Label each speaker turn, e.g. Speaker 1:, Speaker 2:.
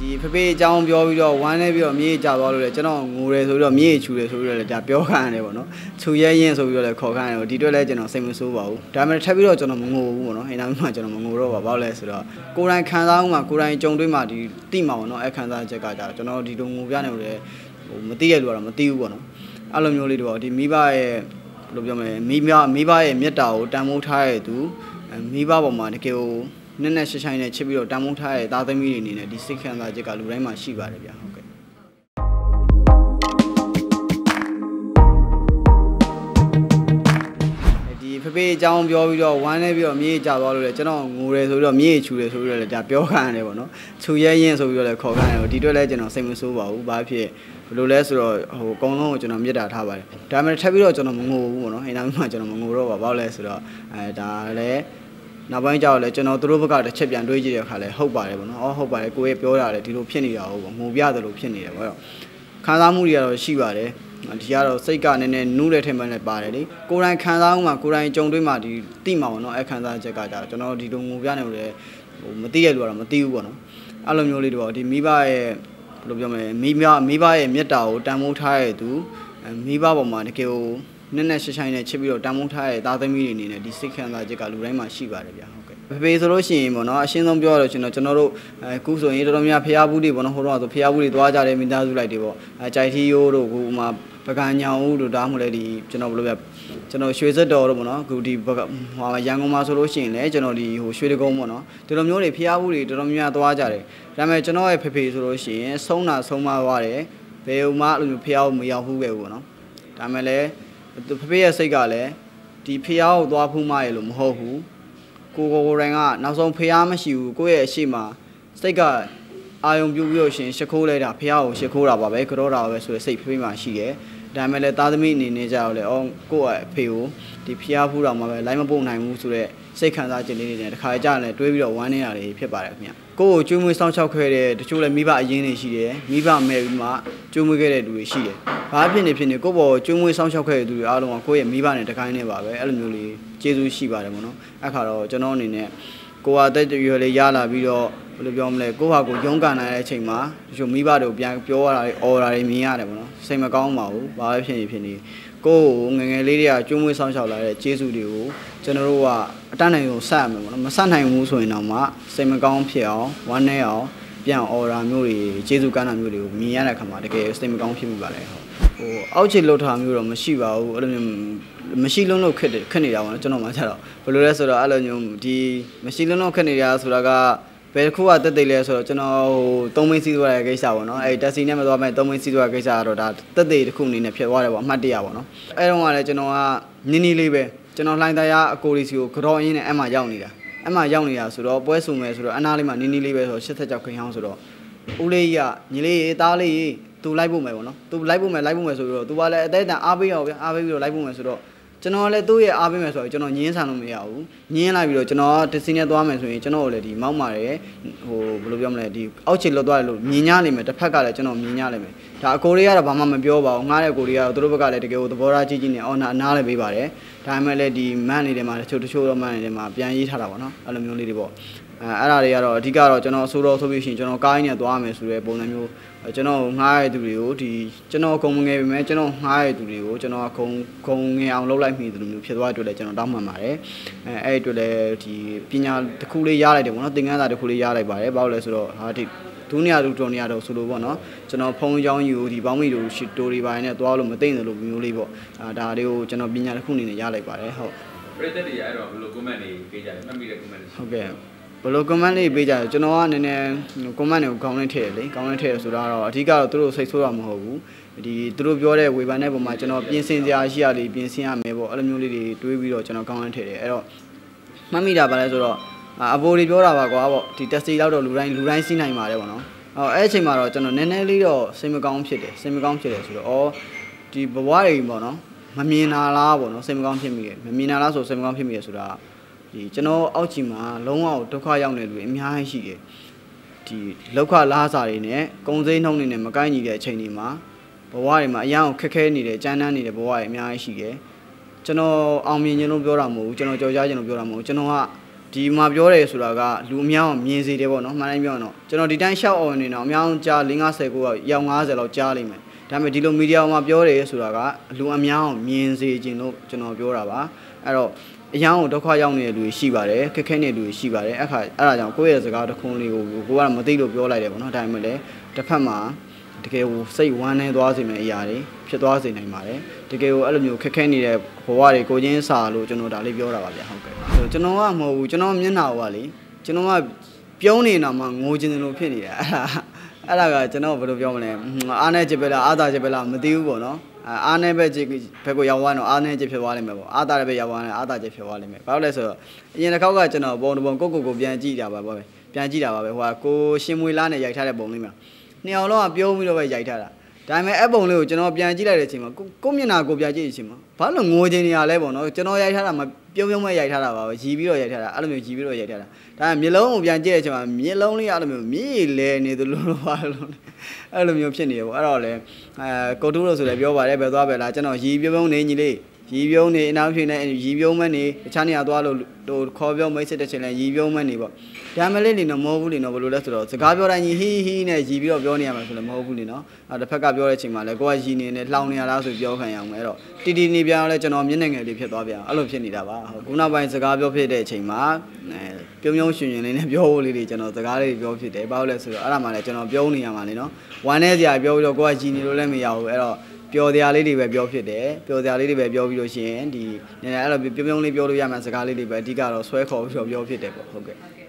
Speaker 1: ဒီဖဖေးအကြောင်းပြောပြီးတော့ဝမ်းနေပြီးတော့မြေးကြသွားလို့လေကျွန်တော်ငိုတယ်ဆိုပြီးတော့မြေးချူတယ်ဆိုပြီးတော့လည်းဒါပြောခံရတယ်ပေါ့နော်ချူရဲရင်ဆိုပြီးတော့လည်းခေါ်ခံရတယ်ဒီအတွက်လည်းကျွန်တော်စိတ်မဆိုးပါဘူးဒါပေမဲ့ထပ်ပြီးတော့ကျွန်တော်မငိုဘူးပေါ့နော်အိမ်သားမှာကျွန်တော်မငိုတော့ပါဘာလို့လဲဆိုတော့ကိုယ်တိုင်ခံစားမှုမှာကိုယ်တိုင်ကြုံတွေ့မှာဒီတိမှာပေါ့နော်အဲခံစားချက်ကကြတော့ကျွန်တော်ဒီလိုငိုပြနေလို့လည်းဟိုမသိရလို့ကတော့မသိဘူးပေါ့နော်အဲ့လိုမျိုးလေးတော့ဒီမိဘရဲ့ဘယ်လိုပြောမလဲမိဘမိဘရဲ့မေတ္တာကိုတန်ဖိုးထားရတဲ့သူမိဘပေါ်မှာတကယ်ကို နက်နက်ရှိုင်းနဲ့ချစ်ပြီးတော့တန်ဖိုးထားရတဲ့သားသမီးတွေအနေနဲ့ဒီစိတ်ခံစားချက်ကလူတိုင်းမှာရှိပါတယ်ဗျာဟုတ်ကဲ့ဒီဖဖေးအကြောင်းပြောပြီးတော့ဝမ်းနေပြီးတော့မြေးကြသွားလို့လေကျွန်တော်ငိုတယ်ဆိုပြီးတော့မြေးချူတယ်ဆိုပြီးတော့လည်းဒါပြောခံရတယ်ပေါ့နော်ချူရဲရင်ဆိုပြီးတော့လည်းခေါ်ခံရတယ်ဒီအတွက်လည်းကျွန်တော်စိတ်မဆိုးပါဘူးဘာဖြစ်ဘယ်လိုလဲဆိုတော့ဟိုအကုန်လုံးကိုကျွန်တော်မြစ်တာထားပါတယ်ဒါပေမဲ့ထပ်ပြီးတော့ကျွန်တော်မငိုဘူးပေါ့နော်အိမ်သားမှာကျွန်တော်မငိုတော့ပါဘာလို့လဲဆိုတော့အဲဒါလည်း နောက်ပိုင်းကျတော့လေကျွန်တော်တို့ဘက်ကတစ်ချက်ပြန်တွေးကြည့်တဲ့အခါလဲဟုတ်ပါတယ်ပေါ့နော်။အော်ဟုတ်ပါတယ်ကိုယ်ရဲ့ပြောတာလေဒီလိုဖြစ်နေတာဟုတ်ပေါ့။ငိုပြတယ်လို့ဖြစ်နေတယ်ပေါ့။ခံစားမှုတွေကတော့ရှိပါတယ်။ဒီကတော့စိတ်ကနည်းနည်းနူးတဲ့ထင်မှလည်းပါတယ်လေ။ကိုယ်တိုင်ခံစားမှုမှာကိုယ်တိုင်ကြုံတွေ့မှာဒီတိမှာပေါ့နော်။အဲခံစားချက်ကကြတော့ကျွန်တော်ဒီလိုငိုပြနေလို့လေဟိုမသိရလို့ကတော့မသိဘူးပေါ့နော်။အဲ့လိုမျိုးလေးတော့ဒီမိဘရဲ့ဘယ်လိုပြောမလဲမိဘမိဘရဲ့မေတ္တာကိုတန်ဖိုးထားရတဲ့သူမိဘပေါ်မှာတကယ်ကို နက်နက်ရှိုင်းနဲ့ချစ်ပြီးတော့တန်ဖိုးထားရတဲ့သားသမီးတွေအနေနဲ့ဒီစိတ်ခံစားချက်ကလူတိုင်းမှာရှိပါတယ်ဗျာဟုတ်ကဲ့ဖေဖေဆိုလို့ရှိရင်ပေါ့နော်အရှင်းဆုံးပြောရလို့ကျွန်တော်ကျွန်တော်တို့အခုဆိုရင်တော်တော်များဖျားဘူးတွေပေါ့နော်ဟိုတော့ဆိုဖျားဘူးတွေသွားကြတယ်မိသားစုလိုက်တွေပေါ့အဲကြိုက်ထီယိုးတို့ခုမှပကံညောင်ဦးတို့ဒါမှမဟုတ်လေဒီကျွန်တော်ဘယ်လိုပြကျွန်တော်ရွှေစက်တော်တို့ပေါ့နော်အခုဒီဟိုရန်ကုန်မှာဆိုလို့ရှိရင်လည်းကျွန်တော်ဒီဟိုရွှေတကုန်းပေါ့နော်ဒီလိုမျိုးတွေဖျားဘူးတွေတော်တော်များများသွားကြတယ်ဒါပေမဲ့ကျွန်တော်ရဲ့ဖေဖေဆိုလို့ရှိရင်ဆုံးတာဆုံးမသွားတယ်ဘယ်ဥမှအဲ့လိုမျိုးဖျားဘူးမရောက်ဘူးခဲ့ဘူးပေါ့နော်ဒါပေမဲ့လည်း ဖေဖေရဲ့စိတ်ကလည်းဒီဖျားကိုသွားဖူးမရလို့မဟုတ်ဘူးကိုကိုကိုတိုင်ကနောက်ဆုံးဖျားမရှိဘူးကိုယ့်ရဲ့အရှိမစိတ်ကအာယုံပြုတ်ပြီးတော့ရှင်ရှ िख ိုးလိုက်တာဖះကိုရှ िख ိုးတာပါပဲကြောတာပါပဲဆိုတဲ့စိတ်ဖေးမှရှိတယ်ဒါပေမဲ့လည်းသားသမီးအနေနဲ့ကြောက်လေအော်ကိုယ့်အဖေကို ဒီဖះဖူးတော်မှာပဲလိုက်မပုတ်နိုင်ဘူးဆိုတဲ့စိတ်ခံစားခြင်းလေးတွေနဲ့တခါကြလည်းတွေးပြီးတော့ဝမ်းနေတာတွေဖြစ်ပါတယ်ခင်ဗျကိုယ့်ကိုကျွေးမွေးစောင့်ရှောက်ခဲ့တဲ့တချို့လည်းမိဘအရင်တွေရှိတယ်မိဘမဲ့ပြီးမှကျွေးမွေးခဲ့တဲ့လူတွေရှိတယ်ဘာဖြစ်နေဖြစ်နေကိုယ့်ဘောကျွေးမွေးစောင့်ရှောက်ခဲ့တဲ့သူတွေအားလုံးကကိုယ့်ရဲ့မိဘနဲ့တကိုင်းနေပါပဲအဲ့လိုမျိုးလေးကျေးဇူးရှိပါတယ်ပေါ့နော်အဲ့ခါတော့ကျွန်တော်အနေနဲ့ကိုကတက်ရွယ်လေးရလာပြီးတော့ဘယ်လိုပြောမလဲကိုဟာကိုရုန်းကန်နိုင်တဲ့အချိန်မှာတချို့မိဘတို့ပြန်ပြောရတာတွေအော်တာတွေမြင်ရတယ်ပေါ့နော်စိတ်မကောင်းပါဘူးဘာပဲဖြစ်နေဖြစ်နေ ကိုကိုငငယ်လေးတွေကကျွေးမွေးဆောင်ရှောက်လာတဲ့ကျေးဇူးတွေကိုကျွန်တော်တို့ကအတန်းနိုင်ဆုံးဆက်ရမယ်ပေါ့နော်မဆက်နိုင်ဘူးဆိုရင်တော့မှစိတ်မကောင်းဖြစ်အောင်ဝမ်းနည်းအောင်ပြန်အော်တာမျိုးတွေကျေးဇူးကမ်းတာမျိုးတွေကိုမြင်ရတဲ့အခါမှာတကယ်စိတ်မကောင်းဖြစ်မိပါလေဟုတ်ဟိုအောက်ခြေလှုပ်ထားမျိုးတော့မရှိပါဘူးအဲ့လိုမျိုးမရှိလုံးလုံးခက်တယ်ခက်နေတာပေါ့နော်ကျွန်တော်မှကျတော့ဘယ်လိုလဲဆိုတော့အဲ့လိုမျိုးဒီမရှိလုံးလုံးခက်နေတာဆိုတာက ဘယ်တစ်ခုကတက်သိလဲဆိုတော့ကျွန်တော်ဟိုသုံးမင်းစီးသွားတဲ့ကိစ္စပေါ့နော်အဲ့တက်စီနဲ့မသွားမဲ့သုံးမင်းစီးသွားတဲ့ကိစ္စကတော့ဒါတက်သိတစ်ခုအနေနဲ့ဖြစ်သွားတယ်ပေါ့အမှတ်တရပေါ့နော်အဲ့တော့ကလည်းကျွန်တော်ကနင်းနီးလေးပဲကျွန်တော်လှိုင်းတရားအကိုလီစီကိုကြော်ရင်းနဲ့အဲ့မှာရောက်နေတာအဲ့မှာရောက်နေတာဆိုတော့ပွဲဆုံမယ်ဆိုတော့အနားလေးမှာနင်းနီးလေးပဲဆိုတော့ရှစ်သက်ကြောက်ခင်ဟောင်းဆိုတော့ဦးလေးကြီးကညီလေးရေးသားလေးရေးသူလိုက်ဖို့မယ်ပေါ့နော်သူလိုက်ဖို့မယ်လိုက်ဖို့မယ်ဆိုတော့သူကလည်းအသေးအတန်အားပေးရအောင်ဗျအားပေးပြီးတော့လိုက်ဖို့မယ်ဆိုတော့ ကျွန်တော်လည်းသူ့ရဲ့အားပေးမယ်ဆိုတော့ကျွန်တော်ညင်းဆန်လို့မရဘူးညင်းလိုက်ပြီးတော့ကျွန်တော်တစီနဲ့သွားမယ်ဆိုရင်ကျွန်တော်လည်းဒီမောက်မာတယ်ဟိုဘယ်လိုပြောမလဲဒီအောက်ခြေလွတ်သွားတယ်လို့မြင်ညလိမ့်မယ်တစ်ဖက်ကလည်းကျွန်တော်မြင်ညလိမ့်မယ်ဒါအကိုရီးကတော့ဘာမှမပြောပါဘူးငားတဲ့ကိုရီးကတော့သူတို့ဘက်ကလည်းတကယ်ကိုသဘောထားကြီးကြီးနဲ့အော်နာအနားလည်းပေးပါတယ်ဒါပေမဲ့လည်းဒီမန်နေတယ်မှာတချို့တချို့တော့မန်နေတယ်မှာပြန်ရေးထားတာပေါ့နော်အဲ့လိုမျိုးလေးတွေပေါ့ အဲအဲ့ဒါတွေကတော့အဓိကတော့ကျွန်တော်အဆိုးတော့ဆိုပြီးရှင်ကျွန်တော်ကားရင်းနဲ့သွားမယ်ဆိုတဲ့ပုံစံမျိုးကျွန်တော်ငှားရတဲ့သူတွေကိုဒီကျွန်တော်ခုံငယ်ပြီမဲ့ကျွန်တော်ငှားရတဲ့သူတွေကိုကျွန်တော်ခုံခုံငယ်အောင်လုပ်လိုက်မိတယ်လို့မျိုးဖြစ်သွားတဲ့အတွက်လည်းကျွန်တော်တောင်းပန်ပါတယ်အဲအဲ့အတွက်လည်းဒီပညာတစ်ခုလေးရလိုက်တယ်ပေါ့နော်သင်ခန်းစာတစ်ခုလေးရလိုက်ပါတယ်ဘာလို့လဲဆိုတော့ဟာဒီဒုနီယာတို့တော်နီယာတို့ဆိုလို့ပေါ့နော်ကျွန်တော်ဖုန်းကြောင်းယူဒီပေါင်းမိတို့ရှိတိုတွေပိုင်းနဲ့သွားလို့မသိတယ်လို့မျိုးလေးပေါ့အာဒါလေးကိုကျွန်တော်ပညာတစ်ခုအနေနဲ့ရလိုက်ပါတယ်ဟုတ်
Speaker 2: ပရိသတ်တွေအဲ့တော့ဘယ်လို comment တွေပေးကြလဲမှတ်မိတဲ့ comment တွေရှိ
Speaker 1: ဟုတ်ကဲ့ ဘယ်လို comment လေးပေးကြလဲကျွန်တော်ကနည်းနည်း comment တွေကိုကောင်းလေးထည့်တယ်လေကောင်းလေးထည့်ရဆိုတာတော့အဓိကတော့သူတို့စိတ်ဆိုးတာမဟုတ်ဘူးဒီသူတို့ပြောတဲ့ဝေဖန်တဲ့ပုံမှာကျွန်တော်ပြင်ဆင်စရာရှိရလေးပြင်ဆင်ရမယ်ပေါ့အဲ့လိုမျိုးလေးတွေတွေးပြီးတော့ကျွန်တော်ကောင်းလေးထည့်တယ်အဲ့တော့မှတ်မိတာပါလဲဆိုတော့အဘိုးတွေပြောတာပါကွာပေါ့ဒီ test လောက်တော့လူတိုင်းလူတိုင်းစီးနိုင်ပါတယ်ပေါ့နော်အော်အဲ့အချိန်မှာတော့ကျွန်တော်နည်းနည်းလေးတော့စိတ်မကောင်းဖြစ်တယ်စိတ်မကောင်းဖြစ်တယ်ဆိုတော့ဩဒီဘဝတွေပေါ့နော်မမြင်တာလားပေါ့နော်စိတ်မကောင်းဖြစ်မိတယ်မမြင်တာလားဆိုစိတ်မကောင်းဖြစ်မိရဆိုတာ ဒီကျွန်တော်အောက်ချီမှာလုံးဝဒုက္ခရောက်နေလူအများကြီးရှိတယ်ဒီလောက်ခလားစာတွေနဲ့ကုံစိမ်းနှုံးတွေနဲ့မကိုင်းညီတဲ့အချိန်တွေမှာဘဝတွေမှာအရန်ခက်ခဲနေတဲ့ကြမ်းတမ်းနေတဲ့ဘဝတွေအများကြီးရှိတယ်ကျွန်တော်အောင်မြင်ခြင်းလို့ပြောတာမဟုတ်ဘူးကျွန်တော်ကြော်ကြားခြင်းလို့ပြောတာမဟုတ်ဘူးကျွန်တော်ကဒဒီမှာပြောတယ်ဆိုတာကလူအများအောင်မြင်စေတယ်ပေါ့နော်မှန်တိုင်းပြောရင်တော့ကျွန်တော်ဒီတိုင်းရှောက်အောင်နေတော့အများအောင်ကြား50 50ကိုရောက်50လောက်ကြားလိမ့်မယ်ဒါပေမဲ့ဒီလိုမီဒီယာမှာပြောတယ်ဆိုတာကလူအများအောင်မြင်စေခြင်းလို့ကျွန်တော်ပြောတာပါအဲ့တော့ အရန်ကိုဒုက္ခရောက်နေတဲ့လူတွေရှိပါတယ်ခက်ခဲနေတဲ့လူတွေရှိပါတယ်အဲ့ခါအဲ့ဒါကြောင့်ကိုယ့်ရဲ့စကားတစ်ခုလေးကိုကိုကတော့မသိလို့ပြောလိုက်တယ်ပေါ့နော်ဒါပေမဲ့လည်းတစ်ဖက်မှာတကယ်ကိုစိတ်ဝမ်းနေသွားစေမယ့်အရာတွေဖြစ်သွားစေနိုင်ပါတယ်တကယ်ကိုအဲ့လိုမျိုးခက်ခဲနေတဲ့ဘဝတွေကိုချင်းစာလို့ကျွန်တော်ဒါလေးပြောတာပါဗျဟုတ်ကဲ့ဆိုကျွန်တော်ကမဟုတ်ဘူးကျွန်တော်မျက်နှာကလေကျွန်တော်ကပြုံးနေတာမှငိုချင်တယ်လို့ဖြစ်နေတာအဲ့ဒါအဲ့ဒါကကျွန်တော်ဘယ်လိုပြောမလဲအားနဲ့ချစ်ပဲလားအားသာချစ်ပဲလားမသိဘူးပေါ့နော် အာအားနဲ့ပဲချစ်ဘက်ကိုရောက်သွားတော့အားနဲ့ချစ်ဖြစ်သွားလိမ့်မယ်ပေါ့အားသာလည်းပဲရောက်သွားတယ်အားသာချစ်ဖြစ်သွားလိမ့်မယ်ဘာလို့လဲဆိုတော့အရင်တစ်ခေါက်ကကျွန်တော်ပုံတစ်ပုံကိုကိုကိုပြန်ကြည့်တာပါပဲပြန်ကြည့်တာပါပဲဟိုကကိုရှင်မွေလားနဲ့ရိုက်ထားတဲ့ပုံလေးမှာနှစ်အောင်လုံးကပြုံးပြီးတော့ပဲရိုက်ထားတာ ဒါပေမဲ့အဲ့ပုံလေးကိုကျွန်တော်ပြန်ကြည့်လိုက်တဲ့အချိန်မှာကိုကိုမျက်နှာကိုပြန်ကြည့်တဲ့အချိန်မှာဘာလို့ငိုချင်နေရလဲပေါ့နော်ကျွန်တော်ရိုက်ထားတာမပြုံးပြုံးမဲ့ရိုက်ထားတာပါပဲရီပြီးတော့ရိုက်ထားတာအဲ့လိုမျိုးရီပြီးတော့ရိုက်ထားတာဒါပေမဲ့မျက်လုံးကိုပြန်ကြည့်တဲ့အချိန်မှာမျက်လုံးလေးအဲ့လိုမျိုးမြည်လဲနေသလိုလိုပါလို့အဲ့လိုမျိုးဖြစ်နေတယ်ပေါ့အဲ့တော့လေအဲကိုတူးလို့ဆိုလည်းပြောပါတယ်ဘယ်သွားပဲလားကျွန်တော်ရီပြုံးပြုံးနေညီလေး ရီပြုံးနေအနောက်ဖြစ်နေရီပြုံးမနေတခြားနေရာသွားလို့ဟိုခေါ်ပြောမိတ်စစ်တဲ့ချိန်လဲရီပြုံးမနေပေါ့ဒါမှလည်းနေတော့မဟုတ်ဘူးလေနော်ဘယ်လိုလဲဆိုတော့စကားပြောတိုင်းကြီးဟီးဟီးနဲ့ရီပြီးတော့ပြောနေရမှာဆိုလည်းမဟုတ်ဘူးလေနော်အဲတစ်ဖက်ကပြောတဲ့ချိန်မှာလဲကိုကရီနေနဲ့လှောင်နေရလားဆိုပြောခံရအောင်အဲ့တော့တီတီနေပြန်လဲကျွန်တော်မျက်နှာငယ်လေးဖြစ်သွားပြန်အဲ့လိုဖြစ်နေတာပါဟုတ်ခုနောက်ပိုင်းစကားပြောဖြစ်တဲ့အချိန်မှာအဲပြုံးပြုံးရှင်ရှင်လေးနဲ့ပြောဖို့လေးတွေကျွန်တော်စကားလေးပြောဖြစ်တယ်ဘာလို့လဲဆိုတော့အဲ့ဒါမှလည်းကျွန်တော်ပြောနေရမှာလေနော်ဝမ်းနေစရာပြောပြီးတော့ကိုကရီနေလို့လည်းမရဘူးအဲ့တော့ ပျော်တရားလေးတွေပဲပြောဖြစ်တယ်ပျော်တရားလေးတွေပဲပြောပြီးလို့ရှိရင်ဒီနည်းနည်းအဲ့လိုပြုံးပြုံးလေးပြောလို့ရမှစကားလေးတွေပဲအဓိကတော့ဆွဲခေါ်ပြီးတော့ပြောဖြစ်တယ်ပေါ့ဟုတ်ကဲ့